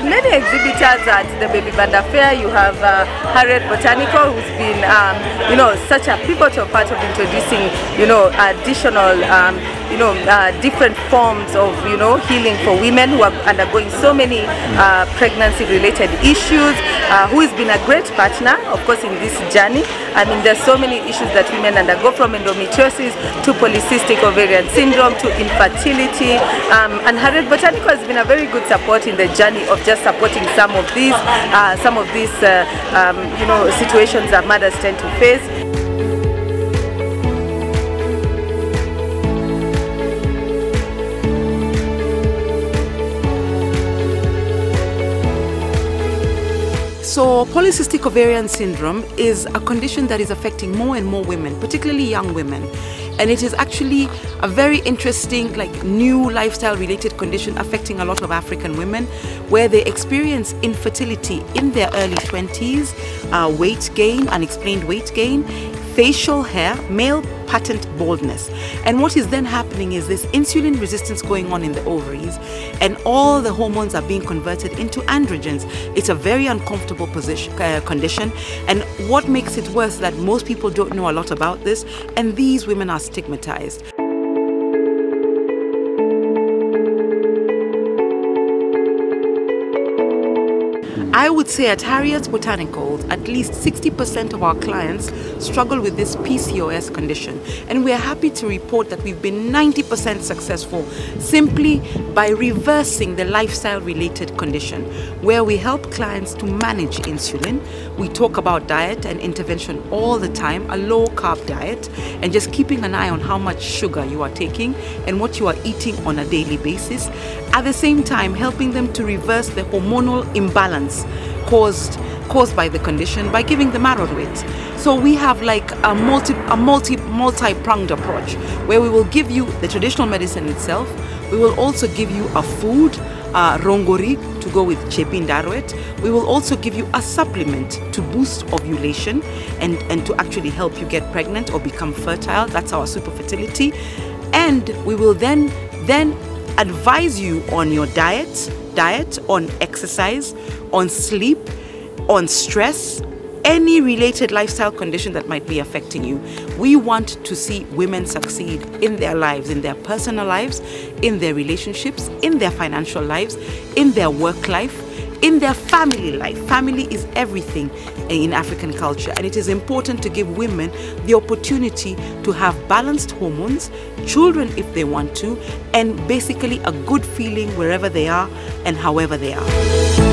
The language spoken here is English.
exhibitors at the Baby Banda Fair. You have uh, Harriet Botanical, who's been, um, you know, such a pivotal part of introducing, you know, additional, um, you know, uh, different forms of, you know, healing for women who are undergoing so many uh, pregnancy-related issues. Uh, who has been a great partner, of course, in this journey. I mean, there's so many issues that women undergo from endometriosis to polycystic ovarian syndrome to infertility. Um, and Harriet Botanical has been a very good support in the journey of just supporting some of these, uh, some of these, uh, um, you know, situations that mothers tend to face. So, polycystic ovarian syndrome is a condition that is affecting more and more women, particularly young women. And it is actually a very interesting, like new lifestyle related condition affecting a lot of African women where they experience infertility in their early 20s, uh, weight gain, unexplained weight gain, facial hair, male pattern baldness. And what is then happening is this insulin resistance going on in the ovaries, and all the hormones are being converted into androgens. It's a very uncomfortable position, uh, condition. And what makes it worse that most people don't know a lot about this, and these women are stigmatized. I would say at Harriet's Botanicals, at least 60% of our clients struggle with this PCOS condition. And we're happy to report that we've been 90% successful simply by reversing the lifestyle related condition, where we help clients to manage insulin. We talk about diet and intervention all the time, a low carb diet, and just keeping an eye on how much sugar you are taking and what you are eating on a daily basis. At the same time, helping them to reverse the hormonal caused caused by the condition by giving them arrowroot. So we have like a multi a multi multi-pronged approach where we will give you the traditional medicine itself. We will also give you a food, uh, rongori to go with chepin darwet. We will also give you a supplement to boost ovulation and, and to actually help you get pregnant or become fertile. That's our super fertility. And we will then then advise you on your diet, diet, on exercise, on sleep, on stress, any related lifestyle condition that might be affecting you. We want to see women succeed in their lives, in their personal lives, in their relationships, in their financial lives, in their work life, in their family life. Family is everything in African culture, and it is important to give women the opportunity to have balanced hormones, children if they want to, and basically a good feeling wherever they are and however they are.